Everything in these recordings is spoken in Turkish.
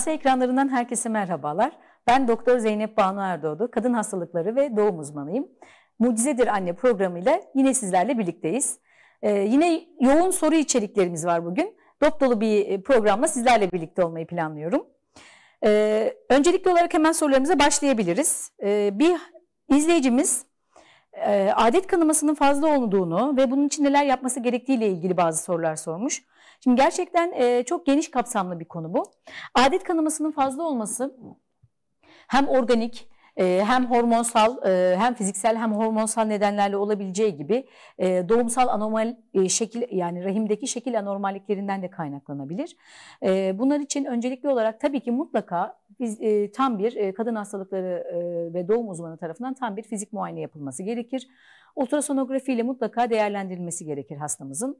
S ekranlarından herkese merhabalar. Ben Doktor Zeynep Banu Erdoğdu, kadın hastalıkları ve doğum uzmanıyım. Mucizedir Anne programıyla yine sizlerle birlikteyiz. Ee, yine yoğun soru içeriklerimiz var bugün. Dop dolu bir e, programla sizlerle birlikte olmayı planlıyorum. Ee, öncelikli olarak hemen sorularımıza başlayabiliriz. Ee, bir izleyicimiz e, adet kanamasının fazla olduğunu ve bunun için neler yapması gerektiğiyle ilgili bazı sorular sormuş. Şimdi gerçekten e, çok geniş kapsamlı bir konu bu. Adet kanamasının fazla olması hem organik e, hem hormonsal e, hem fiziksel hem hormonsal nedenlerle olabileceği gibi e, doğumsal anormal e, şekil yani rahimdeki şekil anormalliklerinden de kaynaklanabilir. Bunlar için öncelikli olarak tabii ki mutlaka biz, tam bir kadın hastalıkları ve doğum uzmanı tarafından tam bir fizik muayene yapılması gerekir. Ultrasonografi ile mutlaka değerlendirilmesi gerekir hastamızın.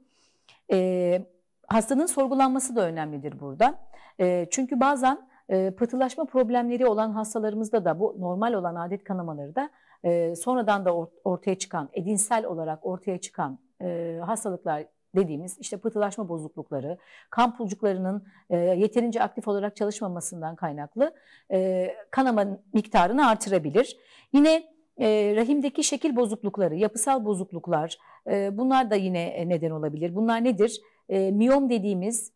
E, hastanın sorgulanması da önemlidir burada. E, çünkü bazen e, pıhtılaşma problemleri olan hastalarımızda da bu normal olan adet kanamaları da e, sonradan da or, ortaya çıkan, edinsel olarak ortaya çıkan e, hastalıklar dediğimiz işte pıhtılaşma bozuklukları, kan pulcuklarının e, yeterince aktif olarak çalışmamasından kaynaklı e, kanama miktarını artırabilir. Yine e, rahimdeki şekil bozuklukları, yapısal bozukluklar e, bunlar da yine neden olabilir. Bunlar nedir? E, miyom dediğimiz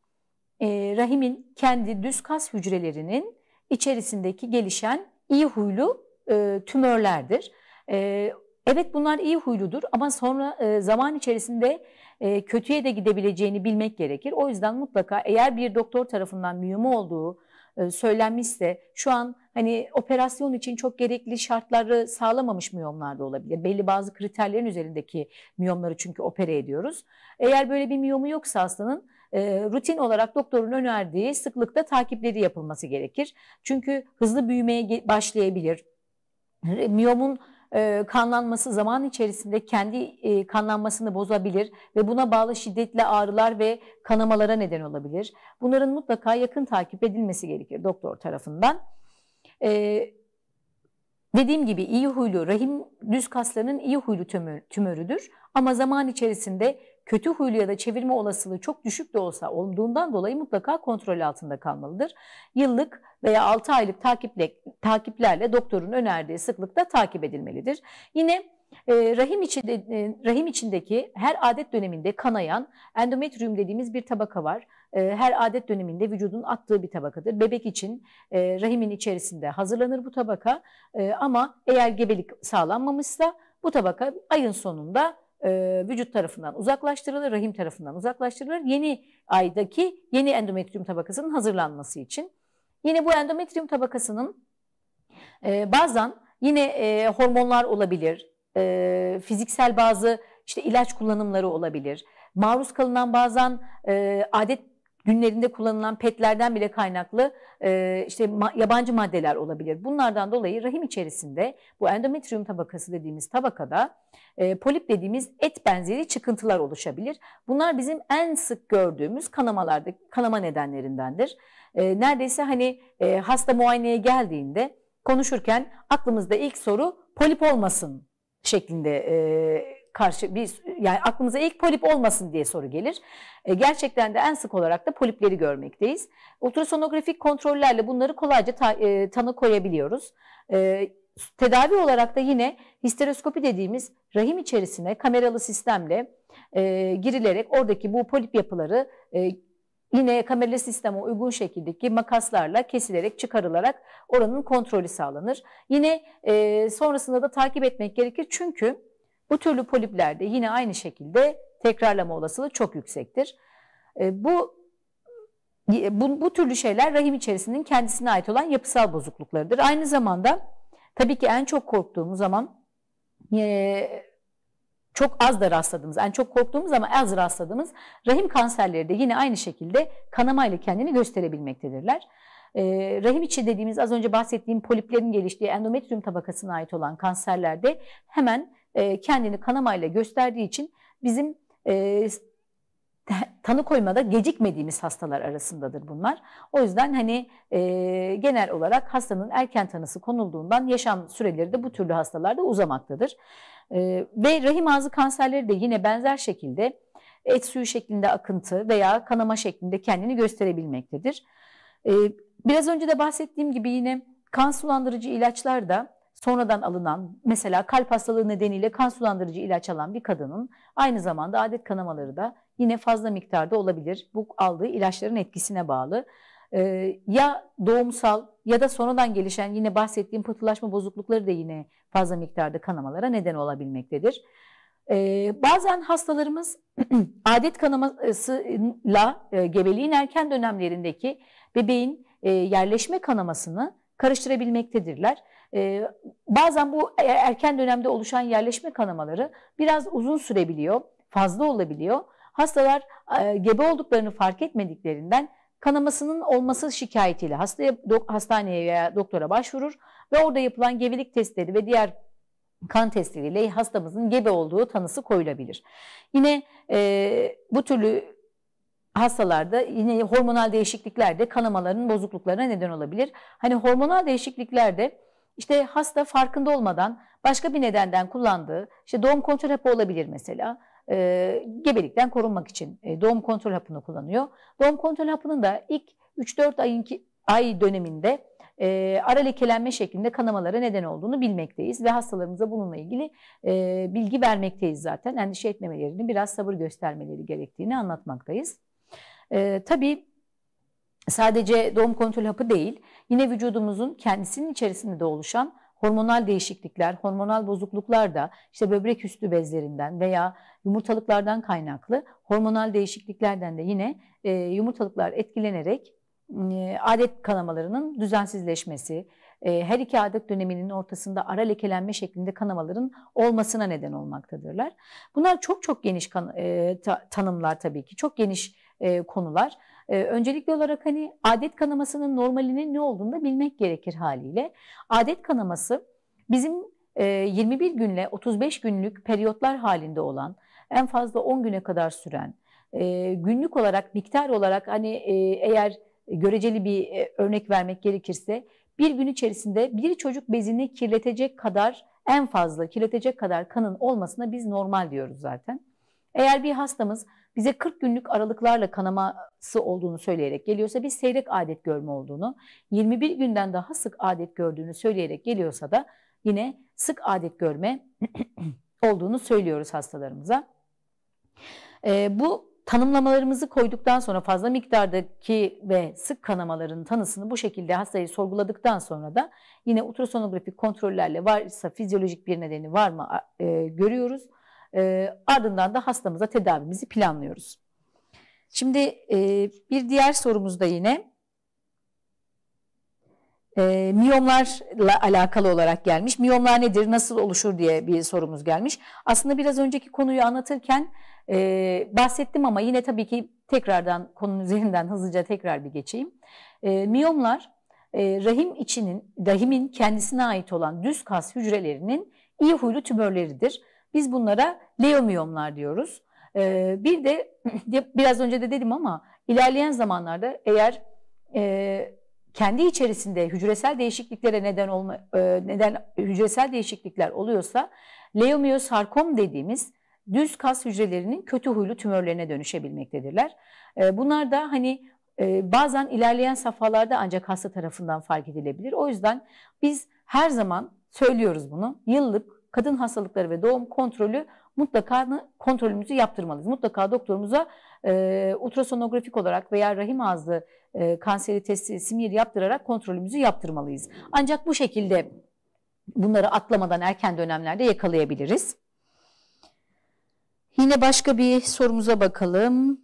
e, rahimin kendi düz kas hücrelerinin içerisindeki gelişen iyi huylu e, tümörlerdir. E, evet bunlar iyi huyludur ama sonra e, zaman içerisinde e, kötüye de gidebileceğini bilmek gerekir. O yüzden mutlaka eğer bir doktor tarafından miyomu olduğu söylenmişse şu an hani operasyon için çok gerekli şartları sağlamamış miyomlar da olabilir. Belli bazı kriterlerin üzerindeki miyomları çünkü opere ediyoruz. Eğer böyle bir miyomu yoksa hastanın e, rutin olarak doktorun önerdiği sıklıkta takipleri yapılması gerekir. Çünkü hızlı büyümeye başlayabilir. Miyomun e, kanlanması zaman içerisinde kendi e, kanlanmasını bozabilir ve buna bağlı şiddetli ağrılar ve kanamalara neden olabilir. Bunların mutlaka yakın takip edilmesi gerekir doktor tarafından. E, dediğim gibi iyi huylu, rahim düz kaslarının iyi huylu tümör, tümörüdür. Ama zaman içerisinde kötü huylu ya da çevirme olasılığı çok düşük de olsa olduğundan dolayı mutlaka kontrol altında kalmalıdır. Yıllık veya 6 aylık takiple, takiplerle doktorun önerdiği sıklıkta takip edilmelidir. Yine e, rahim, içinde, e, rahim içindeki her adet döneminde kanayan endometrium dediğimiz bir tabaka var. E, her adet döneminde vücudun attığı bir tabakadır. Bebek için rahimin içerisinde hazırlanır bu tabaka ama eğer gebelik sağlanmamışsa bu tabaka ayın sonunda vücut tarafından uzaklaştırılır, rahim tarafından uzaklaştırılır. Yeni aydaki yeni endometrium tabakasının hazırlanması için. Yine bu endometrium tabakasının e, bazen yine e, hormonlar olabilir, e, fiziksel bazı işte ilaç kullanımları olabilir. Maruz kalınan bazen e, adet günlerinde kullanılan petlerden bile kaynaklı e, işte ma yabancı maddeler olabilir. Bunlardan dolayı rahim içerisinde bu endometrium tabakası dediğimiz tabakada e, polip dediğimiz et benzeri çıkıntılar oluşabilir. Bunlar bizim en sık gördüğümüz kanamalarda kanama nedenlerindendir. E, neredeyse hani e, hasta muayeneye geldiğinde konuşurken aklımızda ilk soru polip olmasın şeklinde e, karşı bir yani aklımıza ilk polip olmasın diye soru gelir. E, gerçekten de en sık olarak da polipleri görmekteyiz. Ultrasonografik kontrollerle bunları kolayca ta, e, tanı koyabiliyoruz. E, tedavi olarak da yine histeroskopi dediğimiz rahim içerisine kameralı sistemle e, girilerek oradaki bu polip yapıları e, yine kameralı sisteme uygun şekildeki makaslarla kesilerek çıkarılarak oranın kontrolü sağlanır. Yine e, sonrasında da takip etmek gerekir çünkü bu türlü poliplerde yine aynı şekilde tekrarlama olasılığı çok yüksektir. E, bu, bu, bu türlü şeyler rahim içerisinin kendisine ait olan yapısal bozukluklarıdır. Aynı zamanda tabii ki en çok korktuğumuz zaman e, çok az da rastladığımız, en çok korktuğumuz ama az rastladığımız rahim kanserleri de yine aynı şekilde kanamayla kendini gösterebilmektedirler. E, rahim içi dediğimiz az önce bahsettiğim poliplerin geliştiği endometrium tabakasına ait olan kanserlerde hemen e, kendini kanamayla gösterdiği için bizim e, tanı koymada gecikmediğimiz hastalar arasındadır bunlar. O yüzden hani e, genel olarak hastanın erken tanısı konulduğundan yaşam süreleri de bu türlü hastalarda uzamaktadır. E, ve rahim ağzı kanserleri de yine benzer şekilde et suyu şeklinde akıntı veya kanama şeklinde kendini gösterebilmektedir. E, biraz önce de bahsettiğim gibi yine kan sulandırıcı ilaçlar da sonradan alınan mesela kalp hastalığı nedeniyle kan sulandırıcı ilaç alan bir kadının aynı zamanda adet kanamaları da yine fazla miktarda olabilir. Bu aldığı ilaçların etkisine bağlı. Ee, ya doğumsal ya da sonradan gelişen yine bahsettiğim pıhtılaşma bozuklukları da yine fazla miktarda kanamalara neden olabilmektedir. Ee, bazen hastalarımız adet kanamasıyla e, gebeliğin erken dönemlerindeki bebeğin e, yerleşme kanamasını karıştırabilmektedirler. Ee, bazen bu e, erken dönemde oluşan yerleşme kanamaları biraz uzun sürebiliyor, fazla olabiliyor. Hastalar e, gebe olduklarını fark etmediklerinden kanamasının olması şikayetiyle hastaya, hastaneye veya doktora başvurur ve orada yapılan gebelik testleri ve diğer kan testleriyle hastamızın gebe olduğu tanısı koyulabilir. Yine e, bu türlü hastalarda yine hormonal değişiklikler de kanamaların bozukluklarına neden olabilir. Hani hormonal değişikliklerde işte hasta farkında olmadan başka bir nedenden kullandığı, işte doğum kontrol hapı olabilir mesela, e, gebelikten korunmak için e, doğum kontrol hapını kullanıyor. Doğum kontrol hapının da ilk 3-4 ayın ay döneminde e, ara lekelenme şeklinde kanamalara neden olduğunu bilmekteyiz ve hastalarımıza bununla ilgili e, bilgi vermekteyiz zaten. Endişe etmemelerini, biraz sabır göstermeleri gerektiğini anlatmaktayız. E, tabii sadece doğum kontrol hapı değil, yine vücudumuzun kendisinin içerisinde de oluşan hormonal değişiklikler, hormonal bozukluklar da işte böbrek üstü bezlerinden veya yumurtalıklardan kaynaklı hormonal değişikliklerden de yine e, yumurtalıklar etkilenerek e, adet kanamalarının düzensizleşmesi, e, her iki adet döneminin ortasında ara lekelenme şeklinde kanamaların olmasına neden olmaktadırlar. Bunlar çok çok geniş kan, e, ta, tanımlar tabii ki, çok geniş e, konular. E, öncelikli olarak hani adet kanamasının normalinin ne olduğunu da bilmek gerekir haliyle. Adet kanaması bizim e, 21 günle 35 günlük periyotlar halinde olan, en fazla 10 güne kadar süren, e, günlük olarak, miktar olarak hani e, eğer göreceli bir e, örnek vermek gerekirse bir gün içerisinde bir çocuk bezini kirletecek kadar en fazla kirletecek kadar kanın olmasına biz normal diyoruz zaten. Eğer bir hastamız bize 40 günlük aralıklarla kanaması olduğunu söyleyerek geliyorsa biz seyrek adet görme olduğunu, 21 günden daha sık adet gördüğünü söyleyerek geliyorsa da yine sık adet görme olduğunu söylüyoruz hastalarımıza. Ee, bu tanımlamalarımızı koyduktan sonra fazla miktardaki ve sık kanamaların tanısını bu şekilde hastayı sorguladıktan sonra da yine ultrasonografik kontrollerle varsa fizyolojik bir nedeni var mı e, görüyoruz. E, ardından da hastamıza tedavimizi planlıyoruz. Şimdi e, bir diğer sorumuz da yine e, miyomlarla alakalı olarak gelmiş. Miyomlar nedir, nasıl oluşur diye bir sorumuz gelmiş. Aslında biraz önceki konuyu anlatırken e, bahsettim ama yine tabii ki tekrardan konunun üzerinden hızlıca tekrar bir geçeyim. E, miyomlar e, rahim içinin, rahimin kendisine ait olan düz kas hücrelerinin iyi huylu tümörleridir. Biz bunlara leomiyomlar diyoruz. E, bir de biraz önce de dedim ama ilerleyen zamanlarda eğer e, kendi içerisinde hücresel değişikliklere neden olma e, neden hücresel değişiklikler oluyorsa leomiyosarkom dediğimiz düz kas hücrelerinin kötü huylu tümörlerine dönüşebilmektedirler. E, bunlar da hani e, bazen ilerleyen safhalarda ancak hasta tarafından fark edilebilir. O yüzden biz her zaman söylüyoruz bunu. Yıllık kadın hastalıkları ve doğum kontrolü mutlaka kontrolümüzü yaptırmalıyız. Mutlaka doktorumuza e, ultrasonografik olarak veya rahim ağzı e, kanseri testi simir yaptırarak kontrolümüzü yaptırmalıyız. Ancak bu şekilde bunları atlamadan erken dönemlerde yakalayabiliriz. Yine başka bir sorumuza bakalım.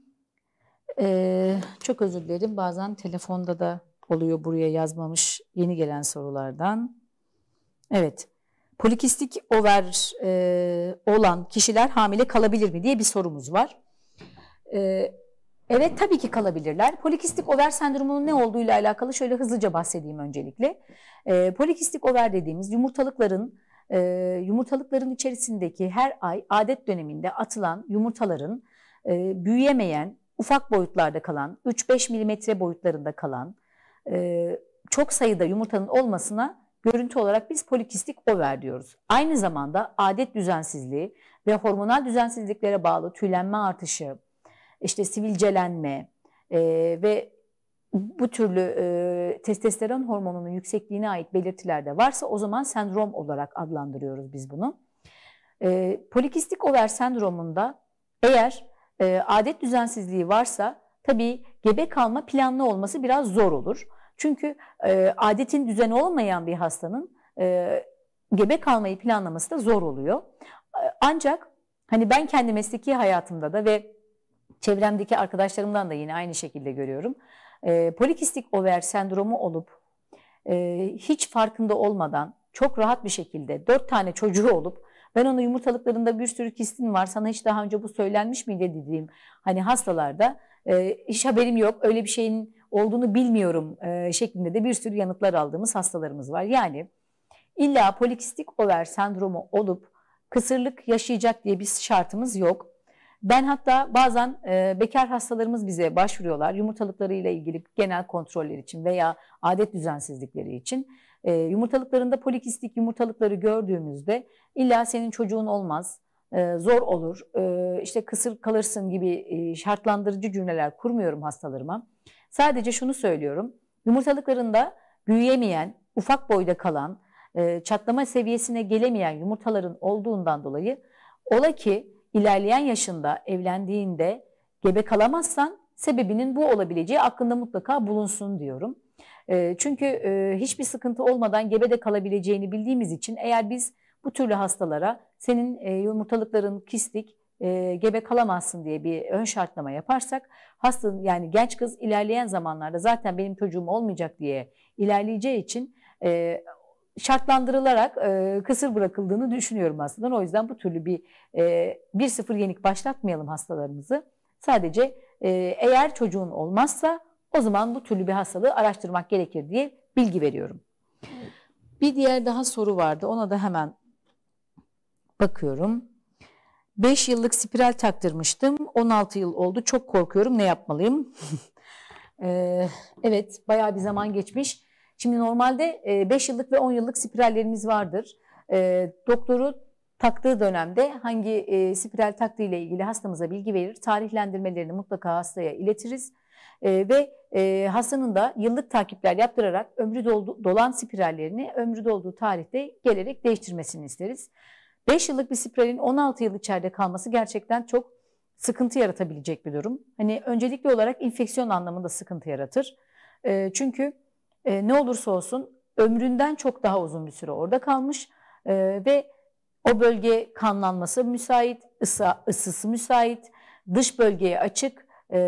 Ee, çok özür dilerim. Bazen telefonda da oluyor buraya yazmamış yeni gelen sorulardan. Evet. Polikistik over e, olan kişiler hamile kalabilir mi diye bir sorumuz var. Ee, evet tabii ki kalabilirler. Polikistik over sendromunun ne olduğuyla alakalı şöyle hızlıca bahsedeyim öncelikle. Ee, polikistik over dediğimiz yumurtalıkların e, yumurtalıkların içerisindeki her ay adet döneminde atılan yumurtaların e, büyüyemeyen, ufak boyutlarda kalan, 3-5 milimetre boyutlarında kalan e, çok sayıda yumurtanın olmasına görüntü olarak biz polikistik over diyoruz. Aynı zamanda adet düzensizliği ve hormonal düzensizliklere bağlı tüylenme artışı, işte sivilcelenme e, ve bu türlü e, testosteron hormonunun yüksekliğine ait belirtiler de varsa o zaman sendrom olarak adlandırıyoruz biz bunu. E, polikistik over sendromunda eğer e, adet düzensizliği varsa tabii gebe kalma planlı olması biraz zor olur. Çünkü e, adetin düzeni olmayan bir hastanın e, gebe kalmayı planlaması da zor oluyor. Ancak hani ben kendi mesleki hayatımda da ve çevremdeki arkadaşlarımdan da yine aynı şekilde görüyorum. E, polikistik over sendromu olup e, hiç farkında olmadan çok rahat bir şekilde dört tane çocuğu olup ben onu yumurtalıklarında bir sürü kistin var sana hiç daha önce bu söylenmiş miydi dediğim hani hastalarda e, hiç haberim yok öyle bir şeyin olduğunu bilmiyorum e, şeklinde de bir sürü yanıtlar aldığımız hastalarımız var. Yani illa polikistik over sendromu olup kısırlık yaşayacak diye bir şartımız yok. Ben hatta bazen e, bekar hastalarımız bize başvuruyorlar yumurtalıklarıyla ilgili genel kontroller için veya adet düzensizlikleri için. E, yumurtalıklarında polikistik yumurtalıkları gördüğümüzde illa senin çocuğun olmaz, e, zor olur, e, işte kısır kalırsın gibi e, şartlandırıcı cümleler kurmuyorum hastalarıma. Sadece şunu söylüyorum, yumurtalıklarında büyüyemeyen, ufak boyda kalan, e, çatlama seviyesine gelemeyen yumurtaların olduğundan dolayı ola ki ilerleyen yaşında evlendiğinde gebe kalamazsan sebebinin bu olabileceği aklında mutlaka bulunsun diyorum. E, çünkü e, hiçbir sıkıntı olmadan gebe de kalabileceğini bildiğimiz için eğer biz bu türlü hastalara senin yumurtalıkların kistik, e, gebe kalamazsın diye bir ön şartlama yaparsak hastanın yani genç kız ilerleyen zamanlarda zaten benim çocuğum olmayacak diye ilerleyeceği için e, şartlandırılarak e, kısır bırakıldığını düşünüyorum aslında. O yüzden bu türlü bir e, 1-0 yenik başlatmayalım hastalarımızı. Sadece e, eğer çocuğun olmazsa o zaman bu türlü bir hastalığı araştırmak gerekir diye bilgi veriyorum. Bir diğer daha soru vardı. Ona da hemen bakıyorum. 5 yıllık spiral taktırmıştım. 16 yıl oldu. Çok korkuyorum. Ne yapmalıyım? ee, evet, bayağı bir zaman geçmiş. Şimdi normalde 5 e, yıllık ve 10 yıllık spirallerimiz vardır. E, doktoru taktığı dönemde hangi e, spiral taktığı ile ilgili hastamıza bilgi verir. Tarihlendirmelerini mutlaka hastaya iletiriz. Ve hastanın da yıllık takipler yaptırarak ömrü doldu, dolan spirallerini ömrü dolduğu tarihte gelerek değiştirmesini isteriz. 5 yıllık bir spiralin 16 yıl içeride kalması gerçekten çok sıkıntı yaratabilecek bir durum. Hani öncelikli olarak infeksiyon anlamında sıkıntı yaratır. Çünkü e, ne olursa olsun ömründen çok daha uzun bir süre orada kalmış e, ve o bölge kanlanması müsait, ısı, ısısı müsait, dış bölgeye açık, e,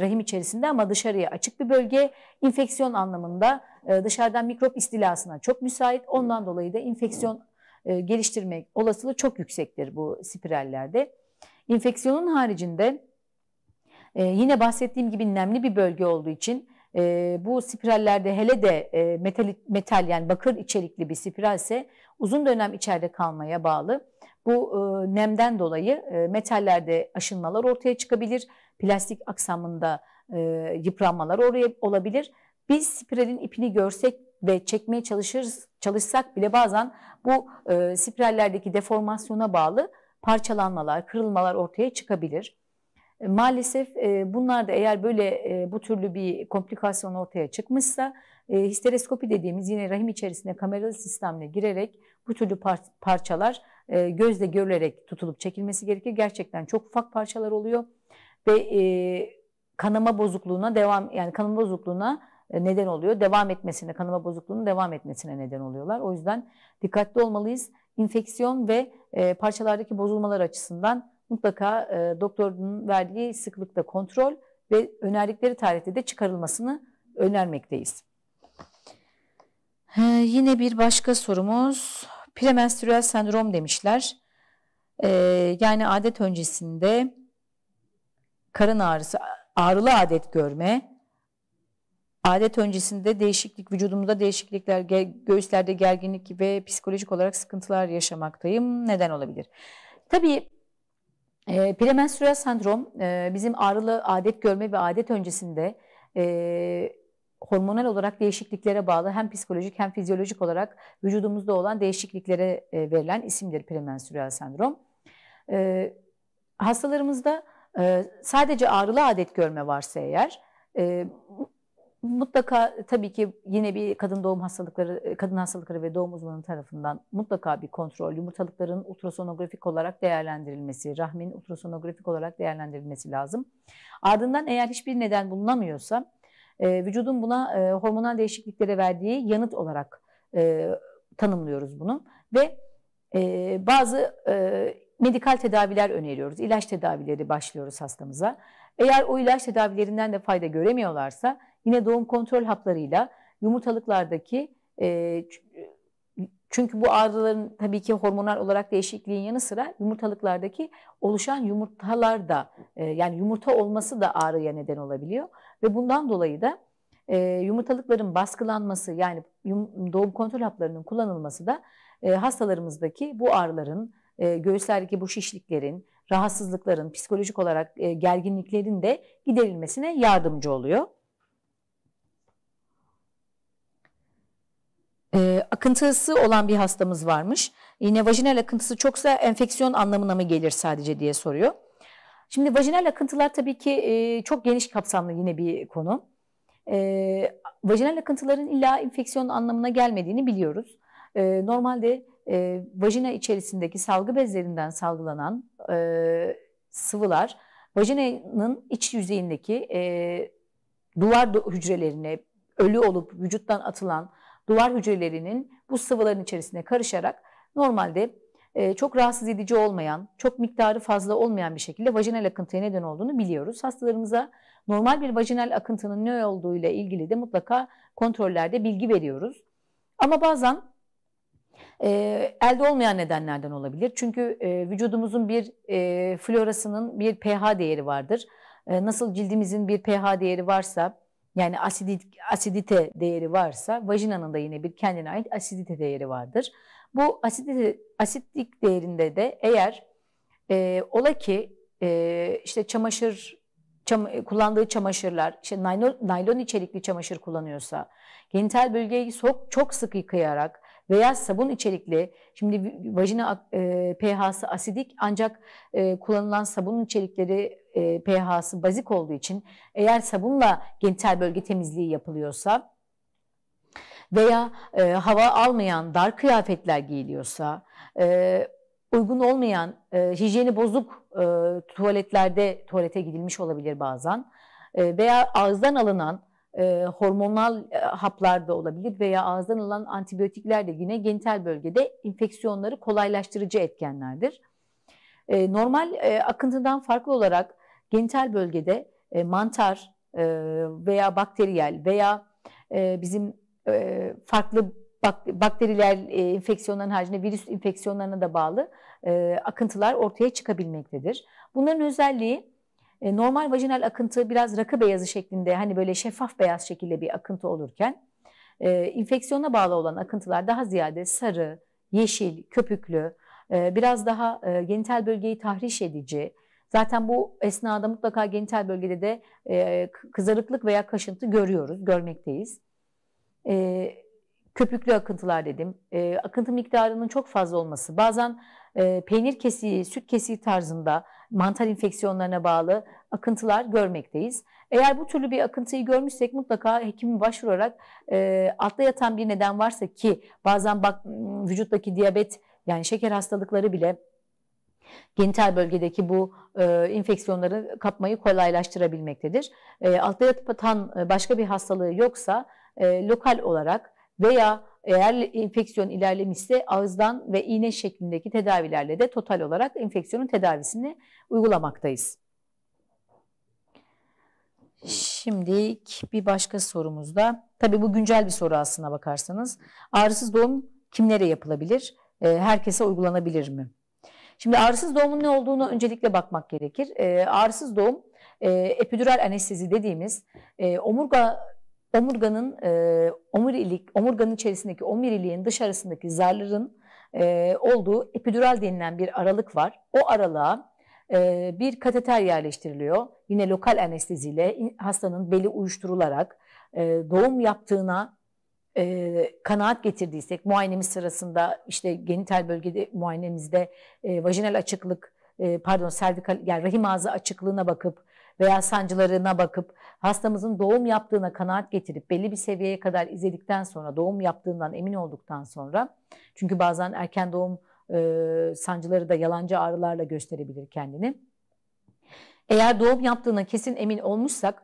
rahim içerisinde ama dışarıya açık bir bölge. infeksiyon anlamında e, dışarıdan mikrop istilasına çok müsait. Ondan dolayı da infeksiyon e, geliştirmek olasılığı çok yüksektir bu spirallerde. İnfeksiyonun haricinde e, yine bahsettiğim gibi nemli bir bölge olduğu için e, bu spirallerde hele de e, metal, metal yani bakır içerikli bir spiralse uzun dönem içeride kalmaya bağlı. Bu e, nemden dolayı e, metallerde aşınmalar ortaya çıkabilir. Plastik aksamında e, yıpranmalar oraya olabilir. Biz spiralin ipini görsek ve çekmeye çalışırız, çalışsak bile bazen bu e, spirallerdeki deformasyona bağlı parçalanmalar, kırılmalar ortaya çıkabilir. E, maalesef e, bunlar da eğer böyle e, bu türlü bir komplikasyon ortaya çıkmışsa histeroskopi dediğimiz yine rahim içerisinde kameralı sistemle girerek bu türlü parçalar gözle görülerek tutulup çekilmesi gerekir. Gerçekten çok ufak parçalar oluyor ve kanama bozukluğuna devam yani kanama bozukluğuna neden oluyor. Devam etmesine, kanama bozukluğunun devam etmesine neden oluyorlar. O yüzden dikkatli olmalıyız. İnfeksiyon ve parçalardaki bozulmalar açısından mutlaka e, doktorun verdiği sıklıkta kontrol ve önerdikleri tarihte de çıkarılmasını önermekteyiz. Yine bir başka sorumuz premenstrüel sendrom demişler. Ee, yani adet öncesinde karın ağrısı, ağrılı adet görme, adet öncesinde değişiklik, vücudumda değişiklikler, göğüslerde gerginlik ve psikolojik olarak sıkıntılar yaşamaktayım. Neden olabilir? Tabii e, premenstrüel sendrom e, bizim ağrılı adet görme ve adet öncesinde e, hormonal olarak değişikliklere bağlı hem psikolojik hem fizyolojik olarak vücudumuzda olan değişikliklere e, verilen isimdir premenstrüel sendrom. E, hastalarımızda e, sadece ağrılı adet görme varsa eğer e, mutlaka tabii ki yine bir kadın doğum hastalıkları, kadın hastalıkları ve doğum uzmanı tarafından mutlaka bir kontrol, yumurtalıkların ultrasonografik olarak değerlendirilmesi, rahmin ultrasonografik olarak değerlendirilmesi lazım. Ardından eğer hiçbir neden bulunamıyorsa e, vücudun buna e, hormonal değişikliklere verdiği yanıt olarak e, tanımlıyoruz bunu ve e, bazı e, medikal tedaviler öneriyoruz, ilaç tedavileri başlıyoruz hastamıza. Eğer o ilaç tedavilerinden de fayda göremiyorlarsa yine doğum kontrol haplarıyla yumurtalıklardaki e, çünkü bu ağrıların tabii ki hormonal olarak değişikliğin yanı sıra yumurtalıklardaki oluşan yumurtalar da e, yani yumurta olması da ağrıya neden olabiliyor. Ve bundan dolayı da e, yumurtalıkların baskılanması yani yum, doğum kontrol haplarının kullanılması da e, hastalarımızdaki bu ağrıların, e, göğüslerdeki bu şişliklerin, rahatsızlıkların, psikolojik olarak e, gerginliklerin de giderilmesine yardımcı oluyor. E, akıntısı olan bir hastamız varmış. Yine vajinal akıntısı çoksa enfeksiyon anlamına mı gelir sadece diye soruyor. Şimdi vajinal akıntılar tabii ki e, çok geniş kapsamlı yine bir konu. E, vajinal akıntıların illa enfeksiyon anlamına gelmediğini biliyoruz. E, normalde e, vajina içerisindeki salgı bezlerinden salgılanan e, sıvılar vajinanın iç yüzeyindeki e, duvar hücrelerine ölü olup vücuttan atılan duvar hücrelerinin bu sıvıların içerisine karışarak normalde e, çok rahatsız edici olmayan, çok miktarı fazla olmayan bir şekilde vajinal akıntıya neden olduğunu biliyoruz. Hastalarımıza normal bir vajinal akıntının ne olduğu ile ilgili de mutlaka kontrollerde bilgi veriyoruz. Ama bazen e, elde olmayan nedenlerden olabilir. Çünkü e, vücudumuzun bir e, florasının bir pH değeri vardır. E, nasıl cildimizin bir pH değeri varsa yani asidit, asidite değeri varsa vajinanın da yine bir kendine ait asidite değeri vardır. Bu asidite, asitlik değerinde de eğer e, ola ki e, işte çamaşır çam, kullandığı çamaşırlar işte naylon, naylon içerikli çamaşır kullanıyorsa genital bölgeyi çok, çok sık yıkayarak veya sabun içerikli şimdi vajina e, pH'sı asidik ancak e, kullanılan sabun içerikleri e, pH'sı bazik olduğu için eğer sabunla genital bölge temizliği yapılıyorsa veya e, hava almayan dar kıyafetler giyiliyorsa, e, uygun olmayan, e, hijyeni bozuk e, tuvaletlerde tuvalete gidilmiş olabilir bazen e, veya ağızdan alınan e, hormonal e, haplar da olabilir veya ağızdan alınan antibiyotikler de yine genital bölgede enfeksiyonları kolaylaştırıcı etkenlerdir. E, normal e, akıntıdan farklı olarak genital bölgede e, mantar e, veya bakteriyel veya e, bizim e, farklı bak, bakteriler e, enfeksiyonların haricinde virüs enfeksiyonlarına da bağlı e, akıntılar ortaya çıkabilmektedir. Bunların özelliği e, normal vajinal akıntı biraz rakı beyazı şeklinde hani böyle şeffaf beyaz şekilde bir akıntı olurken e, enfeksiyona bağlı olan akıntılar daha ziyade sarı, yeşil, köpüklü, e, biraz daha genital bölgeyi tahriş edici, Zaten bu esnada mutlaka genital bölgede de kızarıklık veya kaşıntı görüyoruz, görmekteyiz. Köpüklü akıntılar dedim. Akıntı miktarının çok fazla olması. Bazen e, peynir kesiği, süt kesiği tarzında mantar infeksiyonlarına bağlı akıntılar görmekteyiz. Eğer bu türlü bir akıntıyı görmüşsek mutlaka hekime başvurarak e, altta yatan bir neden varsa ki bazen bak, vücuttaki diyabet yani şeker hastalıkları bile genital bölgedeki bu e, enfeksiyonları kapmayı kolaylaştırabilmektedir. E, altta yatan başka bir hastalığı yoksa e, lokal olarak veya eğer enfeksiyon ilerlemişse ağızdan ve iğne şeklindeki tedavilerle de total olarak enfeksiyonun tedavisini uygulamaktayız. Şimdi bir başka sorumuzda, tabii bu güncel bir soru aslına bakarsanız. Ağrısız doğum kimlere yapılabilir? E, herkese uygulanabilir mi? Şimdi ağrısız doğumun ne olduğunu öncelikle bakmak gerekir. E, ağrısız doğum e, epidural anestezi dediğimiz e, omurga omurganın e, omurilik, omurganın içerisindeki omuriliğin dışarısındaki zarların e, olduğu epidural denilen bir aralık var. O aralığa e, bir kateter yerleştiriliyor. Yine lokal anesteziyle hastanın beli uyuşturularak e, doğum yaptığına e, kanaat getirdiysek muayenemiz sırasında işte genital bölgede muayenemizde e, vajinal açıklık e, pardon servikal yani rahim ağzı açıklığına bakıp veya sancılarına bakıp hastamızın doğum yaptığına kanaat getirip belli bir seviyeye kadar izledikten sonra doğum yaptığından emin olduktan sonra çünkü bazen erken doğum e, sancıları da yalancı ağrılarla gösterebilir kendini. Eğer doğum yaptığına kesin emin olmuşsak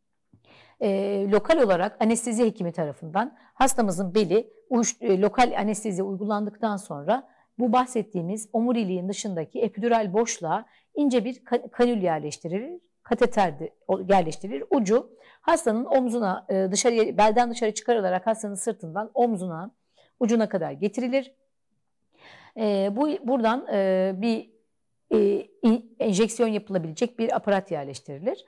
e, lokal olarak anestezi hekimi tarafından hastamızın beli uç, e, lokal anestezi uygulandıktan sonra bu bahsettiğimiz omuriliğin dışındaki epidural boşluğa ince bir kanül yerleştirilir, kateter yerleştirilir. Ucu hastanın omzuna e, dışarı belden dışarı çıkarılarak hastanın sırtından omzuna ucuna kadar getirilir. E, bu buradan e, bir enjeksiyon yapılabilecek bir aparat yerleştirilir.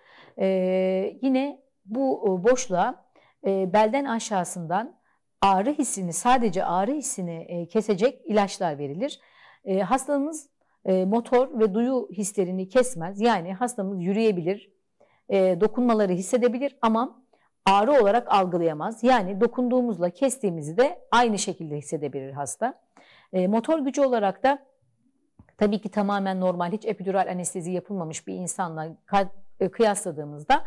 Yine bu boşluğa belden aşağısından ağrı hissini sadece ağrı hissini kesecek ilaçlar verilir. E, hastamız e, motor ve duyu hislerini kesmez. Yani hastamız yürüyebilir, e, dokunmaları hissedebilir ama ağrı olarak algılayamaz. Yani dokunduğumuzla kestiğimizi de aynı şekilde hissedebilir hasta. E, motor gücü olarak da tabii ki tamamen normal, hiç epidural anestezi yapılmamış bir insanla kıyasladığımızda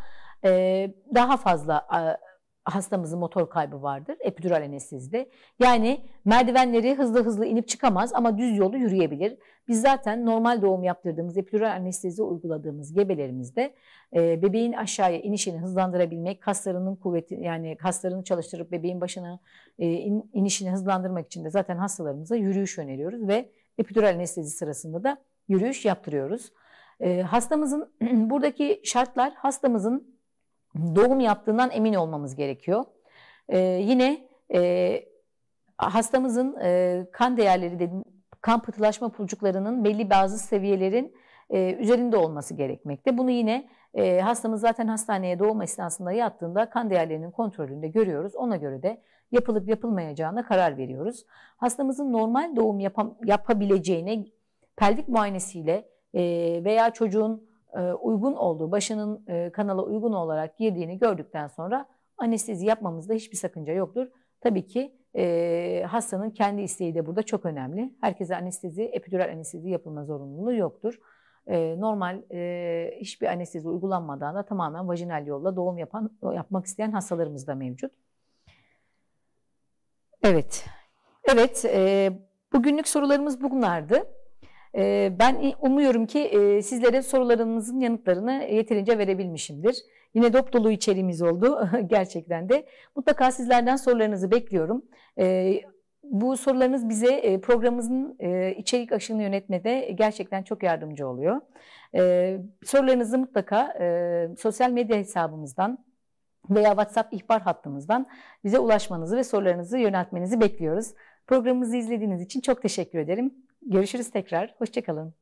daha fazla hastamızın motor kaybı vardır epidural anestezide. Yani merdivenleri hızlı hızlı inip çıkamaz ama düz yolu yürüyebilir. Biz zaten normal doğum yaptırdığımız epidural anestezi uyguladığımız gebelerimizde e, bebeğin aşağıya inişini hızlandırabilmek, kaslarının kuvveti yani kaslarını çalıştırıp bebeğin başına e, in, inişini hızlandırmak için de zaten hastalarımıza yürüyüş öneriyoruz ve epidural anestezi sırasında da yürüyüş yaptırıyoruz. E, hastamızın buradaki şartlar hastamızın doğum yaptığından emin olmamız gerekiyor. Ee, yine e, hastamızın e, kan değerleri dediğim kan pıhtılaşma pulcuklarının belli bazı seviyelerin e, üzerinde olması gerekmekte. Bunu yine e, hastamız zaten hastaneye doğum esnasında yattığında kan değerlerinin kontrolünde görüyoruz. Ona göre de yapılıp yapılmayacağına karar veriyoruz. Hastamızın normal doğum yapam, yapabileceğine pelvik muayenesiyle e, veya çocuğun e, uygun olduğu, başının e, kanala uygun olarak girdiğini gördükten sonra anestezi yapmamızda hiçbir sakınca yoktur. Tabii ki e, hastanın kendi isteği de burada çok önemli. Herkese anestezi, epidural anestezi yapılma zorunluluğu yoktur. normal hiçbir anestezi uygulanmadan da tamamen vajinal yolla doğum yapan yapmak isteyen hastalarımız da mevcut. Evet, evet. bugünlük sorularımız bunlardı. Ee, ben umuyorum ki e, sizlere sorularınızın yanıtlarını yeterince verebilmişimdir. Yine dop dolu içeriğimiz oldu gerçekten de. Mutlaka sizlerden sorularınızı bekliyorum. Ee, bu sorularınız bize e, programımızın e, içerik aşını yönetmede gerçekten çok yardımcı oluyor. Ee, sorularınızı mutlaka sosyal medya hesabımızdan veya WhatsApp ihbar hattımızdan bize ulaşmanızı ve sorularınızı yöneltmenizi bekliyoruz. Programımızı izlediğiniz için çok teşekkür ederim. Görüşürüz tekrar. Hoşçakalın.